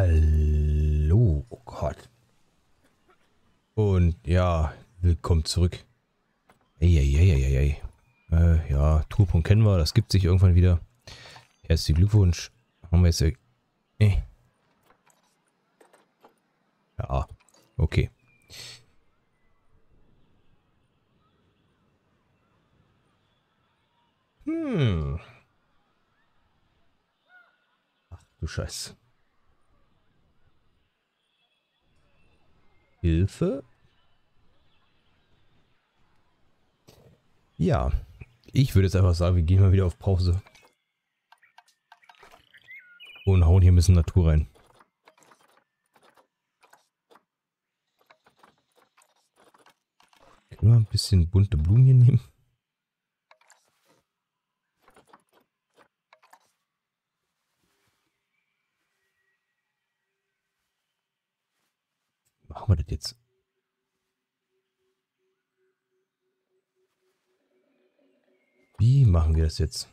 Hallo, oh Gott. Und ja, willkommen zurück. Eieieiei. Äh, ja, Trupunkt kennen wir, das gibt sich irgendwann wieder. Herzlichen Glückwunsch. Haben wir jetzt... Äh. Ja, okay. Hm. Ach du Scheiße. Hilfe? Ja, ich würde jetzt einfach sagen, wir gehen mal wieder auf Pause. Und hauen hier ein bisschen Natur rein. Können wir ein bisschen bunte Blumen hier nehmen? Machen wir das jetzt? Wie machen wir das jetzt?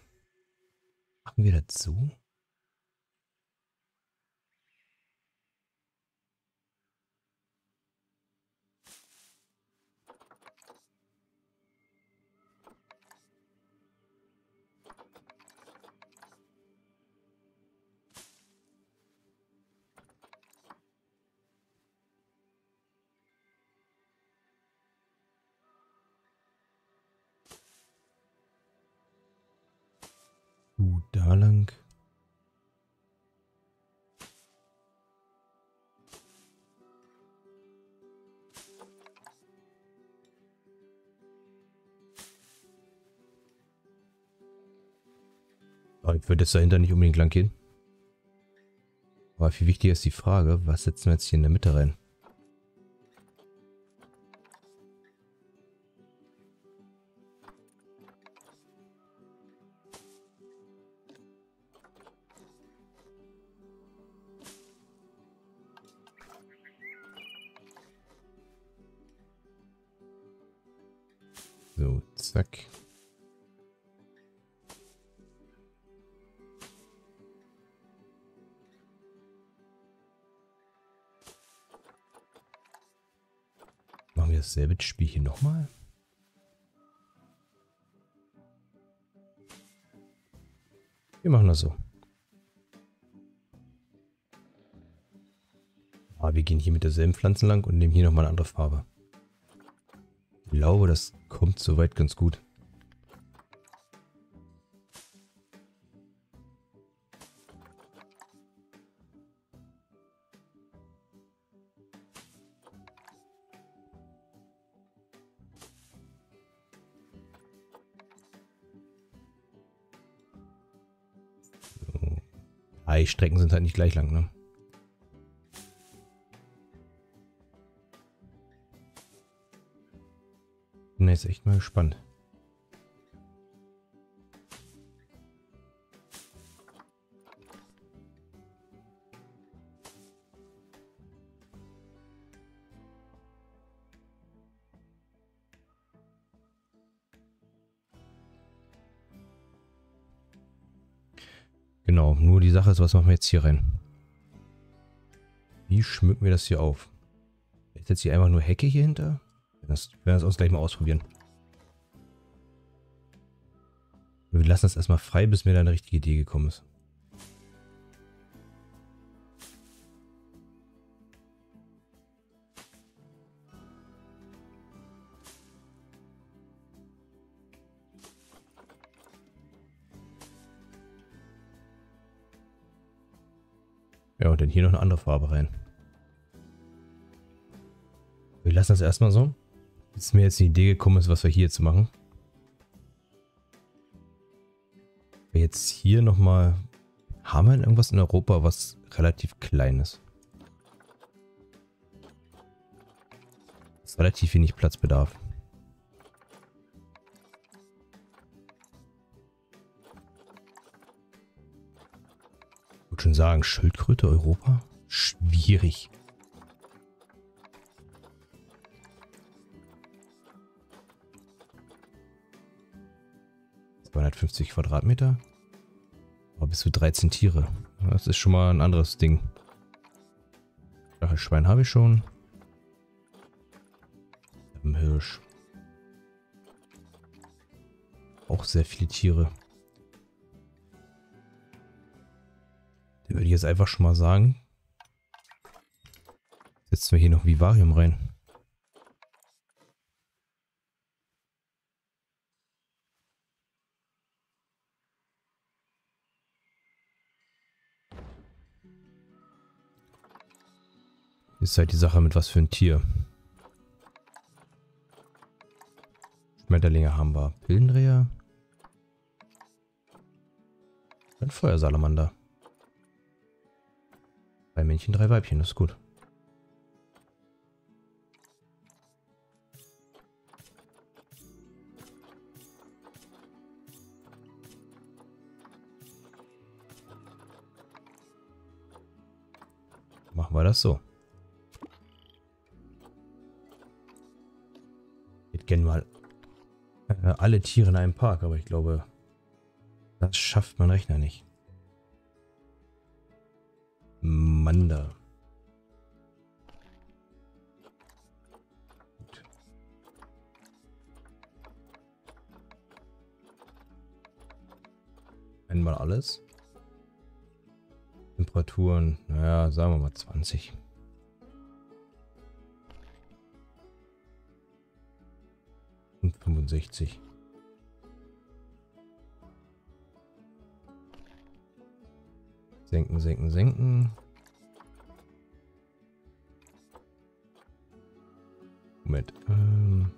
Machen wir das so? Aber ich würde jetzt dahinter nicht unbedingt lang gehen. Aber viel wichtiger ist die Frage, was setzen wir jetzt hier in der Mitte rein? Wir dasselbe Spiel hier nochmal? Wir machen das so. Aber wir gehen hier mit derselben Pflanzen lang und nehmen hier nochmal eine andere Farbe. Ich glaube, das kommt soweit ganz gut. Eistrecken sind halt nicht gleich lang, ne? Bin jetzt echt mal gespannt. Genau, nur die Sache ist, was machen wir jetzt hier rein? Wie schmücken wir das hier auf? Ist jetzt hier einfach nur Hecke hier hinter? Das werden wir das uns gleich mal ausprobieren. Wir lassen das erstmal frei, bis mir da eine richtige Idee gekommen ist. Ja, und dann hier noch eine andere Farbe rein. Wir lassen das erstmal so. Bis mir jetzt die Idee gekommen ist, was wir hier zu machen. Jetzt hier nochmal... Haben wir irgendwas in Europa, was relativ klein ist? Relativ wenig Platzbedarf. Schon sagen, Schildkröte Europa? Schwierig. 250 Quadratmeter. Aber bis zu 13 Tiere. Das ist schon mal ein anderes Ding. Stachelschwein habe ich schon. Hirsch. Auch sehr viele Tiere. Würde ich jetzt einfach schon mal sagen. Setzen wir hier noch Vivarium rein. Ist halt die Sache mit was für ein Tier. Schmetterlinge haben wir. Pillendreher. Ein Feuersalamander. Drei Männchen, drei Weibchen, das ist gut. Machen wir das so. Ich gerne mal äh, alle Tiere in einem Park, aber ich glaube, das schafft mein Rechner nicht. Gut. Einmal alles. Temperaturen, naja, sagen wir mal 20. Und 65. Senken, senken, senken. Moment. Ähm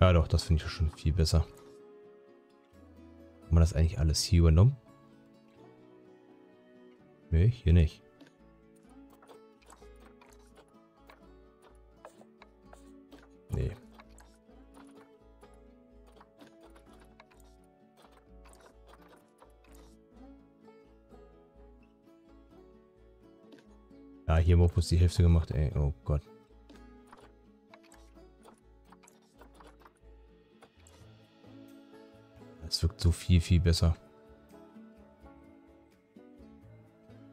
ja doch, das finde ich schon viel besser. Haben wir das eigentlich alles hier übernommen? Nee, hier nicht. Hier haben bloß die Hälfte gemacht, ey. Oh Gott. Es wirkt so viel, viel besser.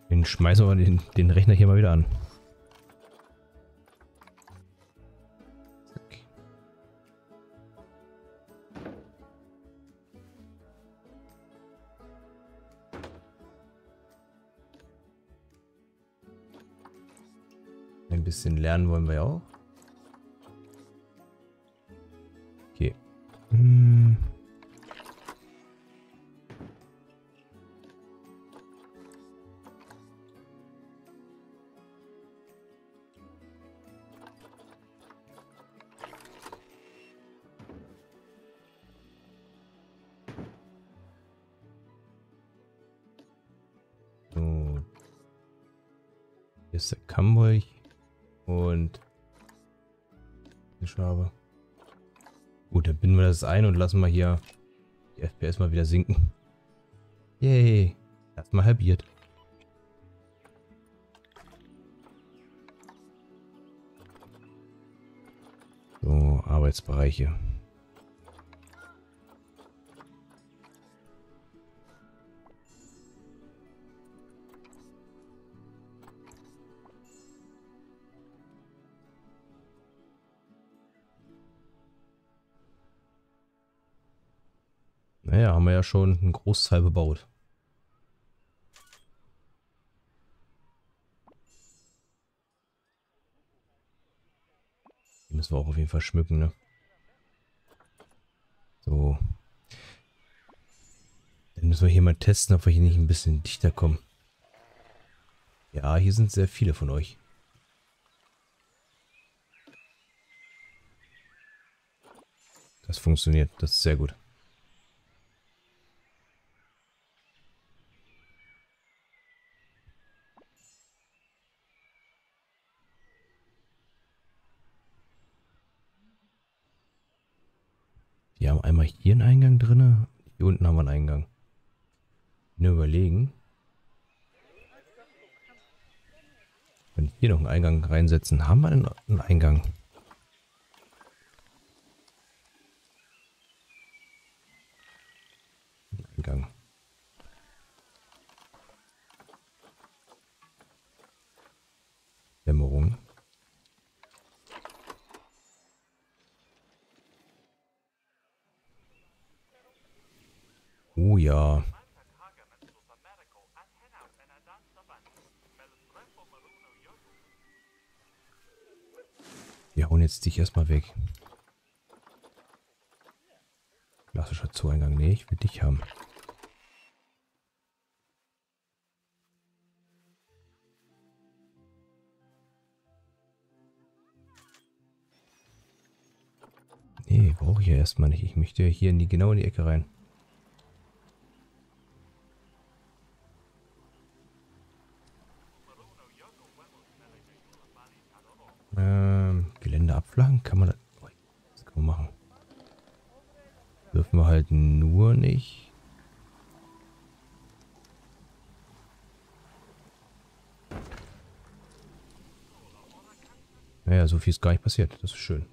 Den schmeißen wir den, den Rechner hier mal wieder an. Bisschen lernen wollen wir ja auch. Okay. Hm. Hier ist. Und Schabe. Gut, dann binden wir das ein und lassen wir hier die FPS mal wieder sinken. Yay. Erstmal halbiert. So, Arbeitsbereiche. Naja, haben wir ja schon einen Großteil bebaut. Die müssen wir auch auf jeden Fall schmücken, ne? So. Dann müssen wir hier mal testen, ob wir hier nicht ein bisschen dichter kommen. Ja, hier sind sehr viele von euch. Das funktioniert, das ist sehr gut. Wir haben einmal hier einen Eingang drin. Hier unten haben wir einen Eingang. Nur überlegen. Wenn hier noch einen Eingang reinsetzen, haben wir einen Eingang. Einen Eingang. Dämmerung. Oh ja. Wir hauen jetzt dich erstmal weg. Klassischer Zueingang. Nee, ich will dich haben. Nee, brauche ich ja erstmal nicht. Ich möchte hier in die, genau in die Ecke rein. Ähm, Abflachen? Kann man das kann man machen. Dürfen wir halt nur nicht. Naja, so viel ist gar nicht passiert. Das ist schön.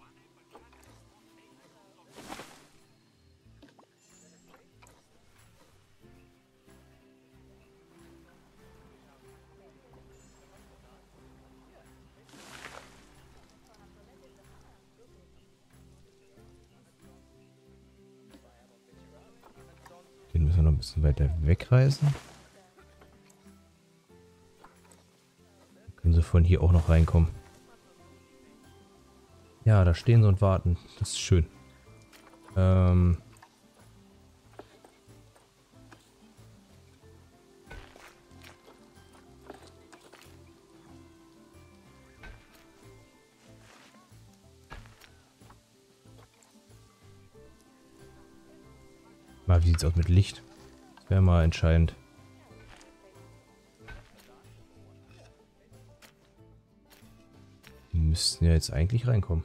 Bisschen weiter wegreißen. Dann können sie von hier auch noch reinkommen. Ja, da stehen sie und warten. Das ist schön. Ähm... Mal, wie sieht's aus mit Licht? Wäre mal entscheidend. Die müssten ja jetzt eigentlich reinkommen.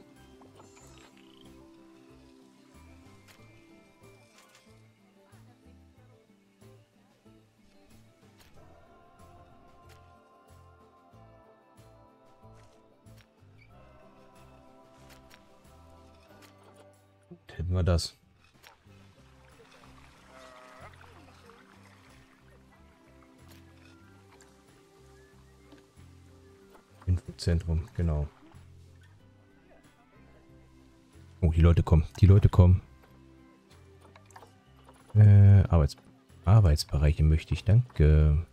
Infozentrum, genau. Oh, die Leute kommen. Die Leute kommen. Äh, Arbeits Arbeitsbereiche möchte ich, danke.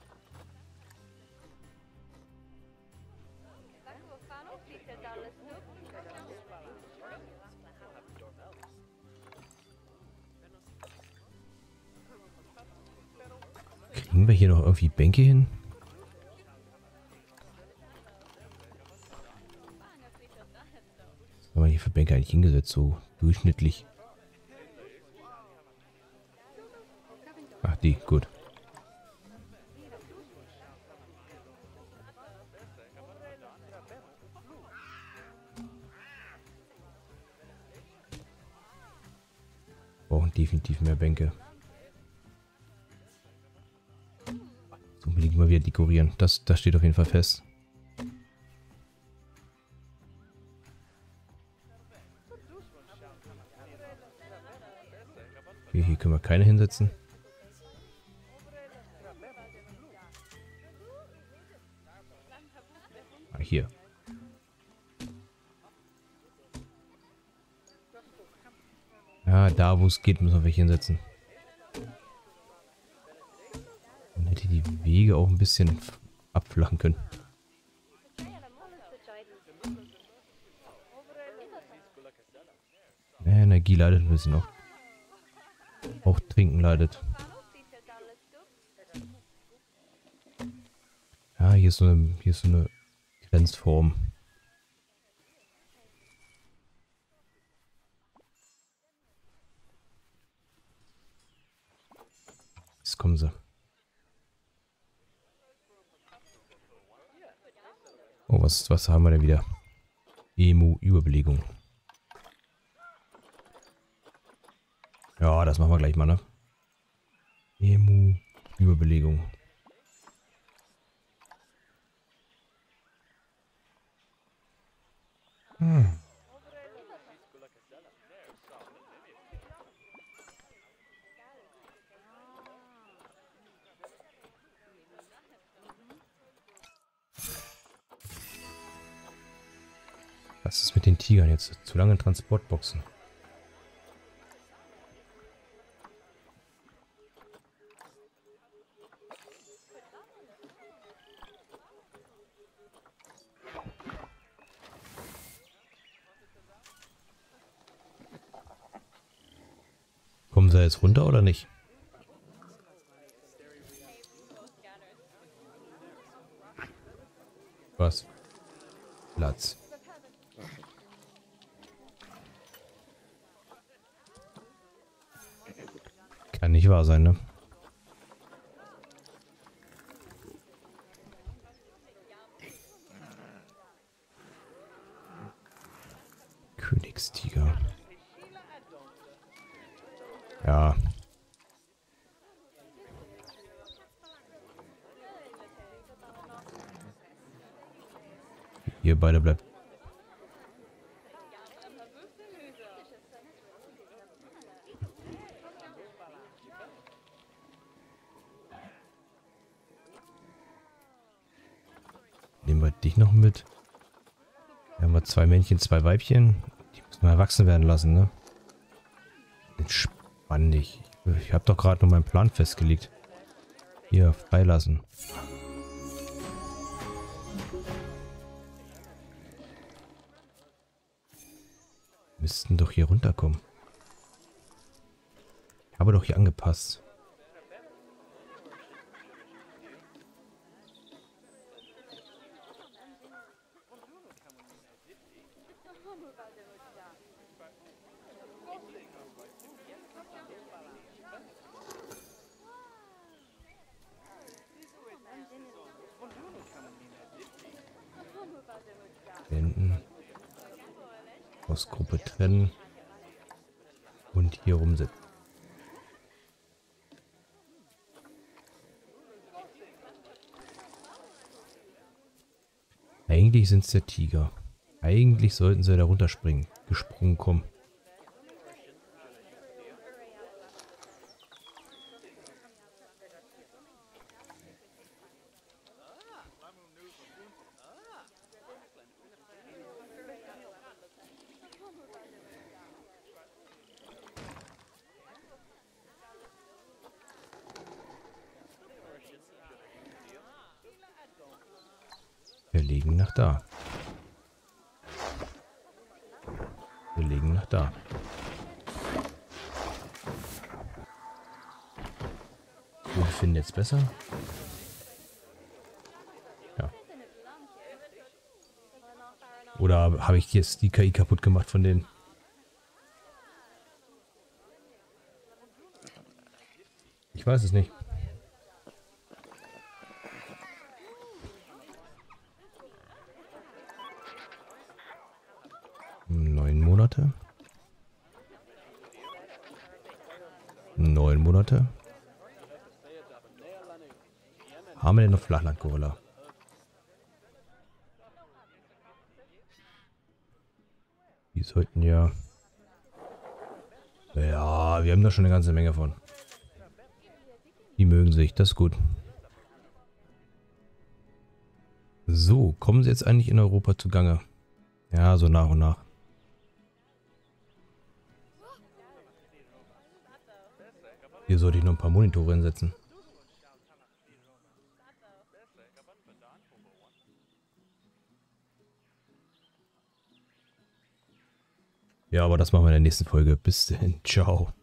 Kriegen wir hier noch irgendwie Bänke hin? Für Bänke eigentlich hingesetzt? So durchschnittlich. Ach, die, gut. Brauchen definitiv mehr Bänke. Unbedingt mal wieder dekorieren. Das, das steht auf jeden Fall fest. Hier können wir keine hinsetzen. Ah, hier. Ja, da wo es geht, müssen wir welche hinsetzen. Dann hätte die Wege auch ein bisschen abflachen können. Energie leidet ein bisschen noch. Auch Trinken leidet. Ja, hier ist so eine, hier ist so eine Grenzform. Jetzt kommen sie. Oh, was, was haben wir denn wieder? Emu-Überbelegung. Ja, das machen wir gleich mal, ne? Emu. Überbelegung. Hm. Was ist mit den Tigern jetzt? Zu lange Transportboxen. Jetzt runter oder nicht? Was? Platz. Kann nicht wahr sein, ne? Königstiger. Ja. Beide bleibt. Nehmen wir dich noch mit. Wir haben wir zwei Männchen, zwei Weibchen. Die müssen wir erwachsen werden lassen, ne? Entspann dich. Ich habe doch gerade nur meinen Plan festgelegt. Hier, freilassen. Müssten doch hier runterkommen. Habe doch hier angepasst. Hinten. Aus Gruppe trennen. Und hier rumsitzen. Eigentlich sind es der Tiger. Eigentlich sollten sie da runterspringen. Gesprungen kommen. Wir legen nach da. Wir legen nach da. Wir finden jetzt besser. Ja. Oder habe ich jetzt die KI kaputt gemacht von denen? Ich weiß es nicht. Flachland-Gorilla? Die sollten ja... Ja, wir haben da schon eine ganze Menge von. Die mögen sich, das ist gut. So, kommen sie jetzt eigentlich in Europa zugange? Ja, so nach und nach. Hier sollte ich noch ein paar Monitore hinsetzen. Ja, aber das machen wir in der nächsten Folge. Bis denn. Ciao.